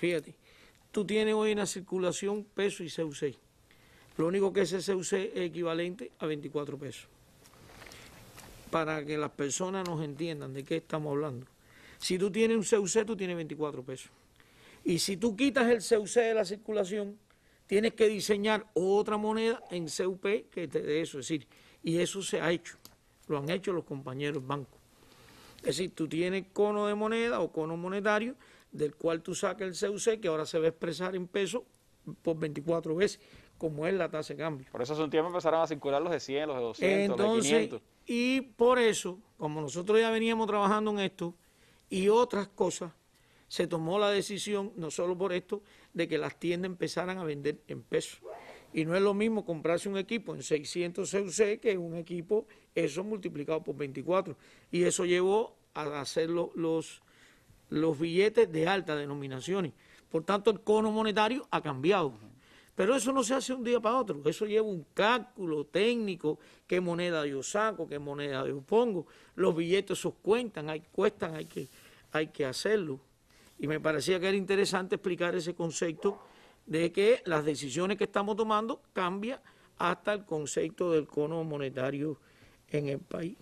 fíjate, tú tienes hoy en la circulación peso y CUC. Lo único que ese CUC es equivalente a 24 pesos. Para que las personas nos entiendan de qué estamos hablando. Si tú tienes un CUC, tú tienes 24 pesos. Y si tú quitas el CUC de la circulación, tienes que diseñar otra moneda en CUP que te eso. Es decir, y eso se ha hecho. Lo han hecho los compañeros bancos. Es decir, tú tienes cono de moneda o cono monetario del cual tú sacas el CUC que ahora se va a expresar en pesos por 24 veces, como es la tasa de cambio. Por eso hace un tiempo empezaron a circular los de 100, los de 200, los de 500. Y por eso, como nosotros ya veníamos trabajando en esto y otras cosas, se tomó la decisión, no solo por esto, de que las tiendas empezaran a vender en pesos. Y no es lo mismo comprarse un equipo en 600 CUC que un equipo, eso multiplicado por 24. Y eso llevó a hacer los, los billetes de alta denominación. Por tanto, el cono monetario ha cambiado. Pero eso no se hace un día para otro. Eso lleva un cálculo técnico, qué moneda yo saco, qué moneda yo pongo. Los billetes esos cuentan, hay, cuestan, hay que, hay que hacerlo. Y me parecía que era interesante explicar ese concepto de que las decisiones que estamos tomando cambian hasta el concepto del cono monetario en el país.